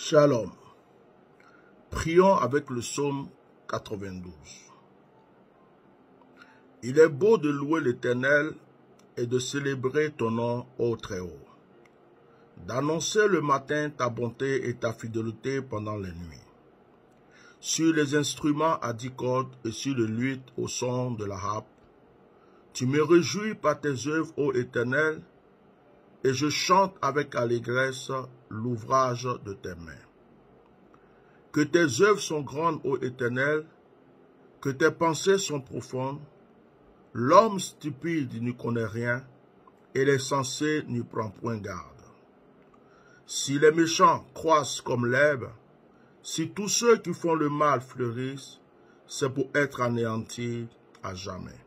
Shalom. Prions avec le psaume 92. Il est beau de louer l'Éternel et de célébrer ton nom, ô Très-Haut, d'annoncer le matin ta bonté et ta fidélité pendant la nuit. Sur les instruments à dix cordes et sur le luth au son de la harpe, tu me réjouis par tes œuvres, ô Éternel, et je chante avec allégresse l'ouvrage de tes mains. Que tes œuvres sont grandes, ô Éternel, que tes pensées sont profondes. L'homme stupide n'y connaît rien, et les sensés n'y prend point garde. Si les méchants croissent comme l'herbe, si tous ceux qui font le mal fleurissent, c'est pour être anéantis à jamais.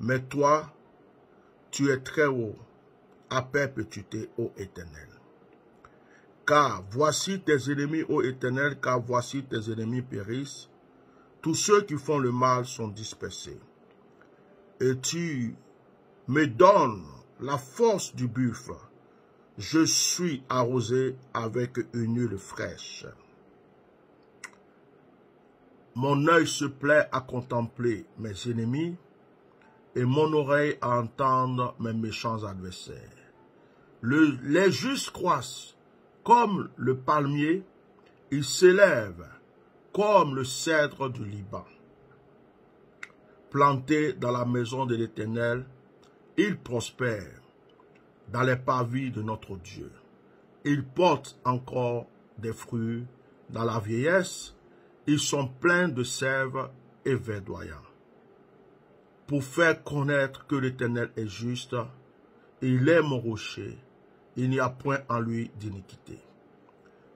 Mais toi, tu es très haut, à perpétuité, ô Éternel. Car voici tes ennemis, ô Éternel, car voici tes ennemis périssent. Tous ceux qui font le mal sont dispersés. Et tu me donnes la force du buffle. Je suis arrosé avec une huile fraîche. Mon œil se plaît à contempler mes ennemis et mon oreille à entendre mes méchants adversaires. Le, les justes croissent comme le palmier, ils s'élèvent comme le cèdre du Liban. Plantés dans la maison de l'Éternel, ils prospèrent dans les pavis de notre Dieu. Ils portent encore des fruits dans la vieillesse, ils sont pleins de sève et verdoyants. Pour faire connaître que l'Éternel est juste, il est mon rocher, il n'y a point en lui d'iniquité.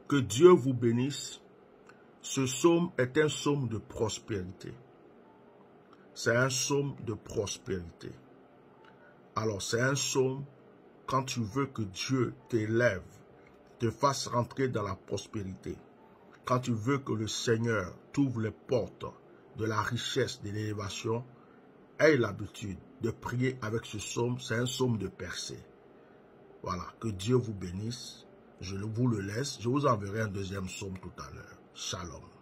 Que Dieu vous bénisse. Ce psaume est un psaume de prospérité. C'est un psaume de prospérité. Alors c'est un psaume quand tu veux que Dieu t'élève, te fasse rentrer dans la prospérité. Quand tu veux que le Seigneur t'ouvre les portes de la richesse, de l'élévation, aie l'habitude de prier avec ce psaume. C'est un psaume de percée. Voilà, que Dieu vous bénisse. Je vous le laisse. Je vous enverrai un deuxième psaume tout à l'heure. Shalom.